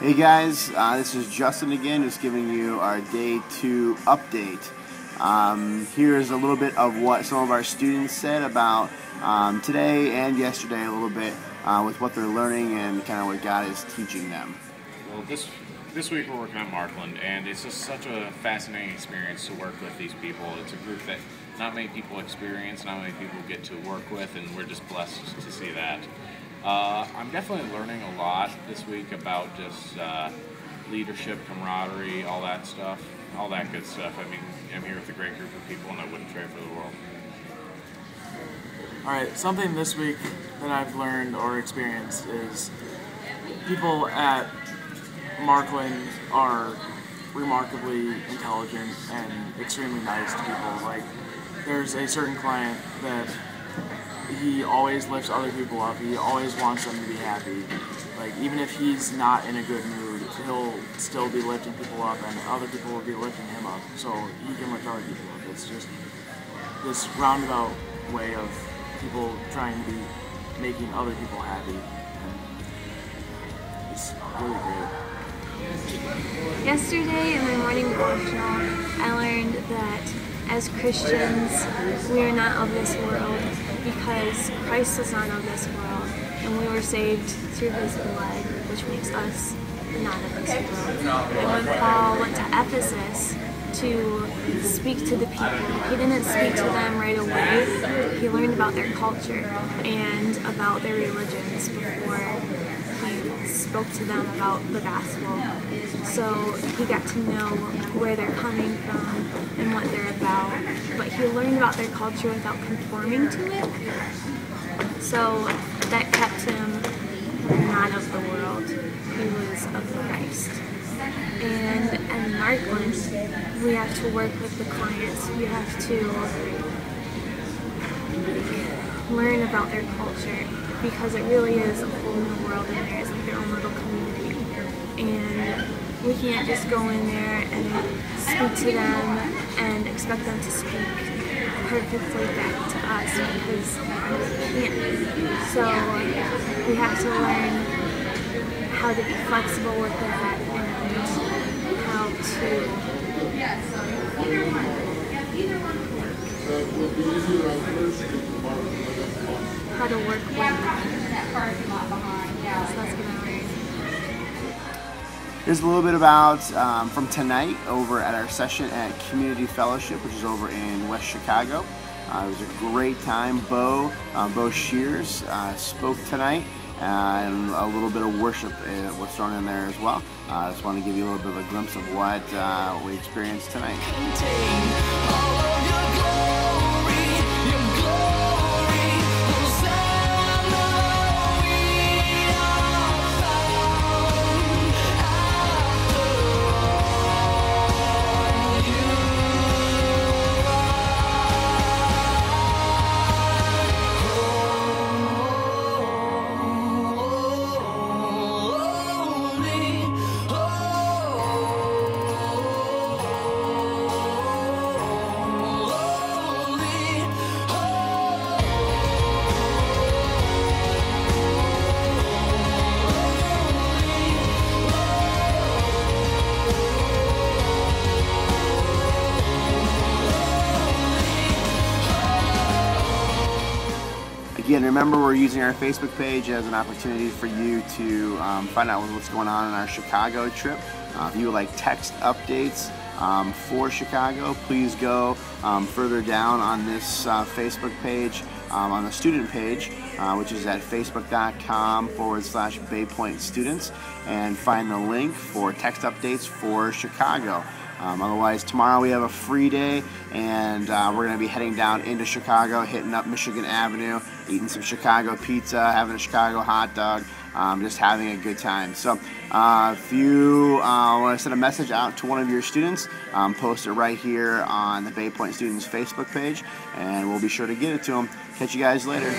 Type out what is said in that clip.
Hey guys, uh, this is Justin again, just giving you our day two update. Um, here's a little bit of what some of our students said about um, today and yesterday, a little bit uh, with what they're learning and kind of what God is teaching them. Well, this this week we're working at Marklund, and it's just such a fascinating experience to work with these people. It's a group that not many people experience, not many people get to work with, and we're just blessed to see that. Uh, I'm definitely learning a lot this week about just uh, leadership, camaraderie, all that stuff, all that good stuff. I mean, I'm here with a great group of people, and I wouldn't trade for the world. All right, something this week that I've learned or experienced is people at Marklund are remarkably intelligent and extremely nice to people. Like, there's a certain client that he always lifts other people up. He always wants them to be happy. Like even if he's not in a good mood, he'll still be lifting people up, and other people will be lifting him up. So he can lift other people up. It's just this roundabout way of people trying to be making other people happy. And it's really great. Yesterday in my morning devotional, I learned that as Christians, we are not of this world because Christ is not of this world, and we were saved through his blood, which makes us not of this world. And when Paul went to Ephesus to speak to the people, he didn't speak to them right away. He learned about their culture and about their religions before spoke to them about the gospel. So he got to know where they're coming from and what they're about. But he learned about their culture without conforming to it. So that kept him not of the world. He was of Christ. And at Marklund, we have to work with the clients. We have to learn about their culture because it really is a whole new world in there. It's like their own little community. And we can't just go in there and speak to them and expect them to speak perfectly back to us because we can't. So we have to learn how to be flexible with that and how to how to work with that. So that's what I learned. Here's a little bit about um, from tonight over at our session at Community Fellowship, which is over in West Chicago. Uh, it was a great time. Bo, uh, Bo Shears uh, spoke tonight, and a little bit of worship uh, was thrown in there as well. Uh, I just want to give you a little bit of a glimpse of what uh, we experienced tonight. Again, remember we're using our Facebook page as an opportunity for you to um, find out what's going on in our Chicago trip. Uh, if you would like text updates um, for Chicago, please go um, further down on this uh, Facebook page, um, on the student page, uh, which is at facebook.com forward slash Baypointe Students, and find the link for text updates for Chicago. Um, otherwise, tomorrow we have a free day, and uh, we're going to be heading down into Chicago, hitting up Michigan Avenue, eating some Chicago pizza, having a Chicago hot dog, um, just having a good time. So, uh, if you uh, want to send a message out to one of your students, um, post it right here on the Bay Pointe Students Facebook page, and we'll be sure to get it to them. Catch you guys later.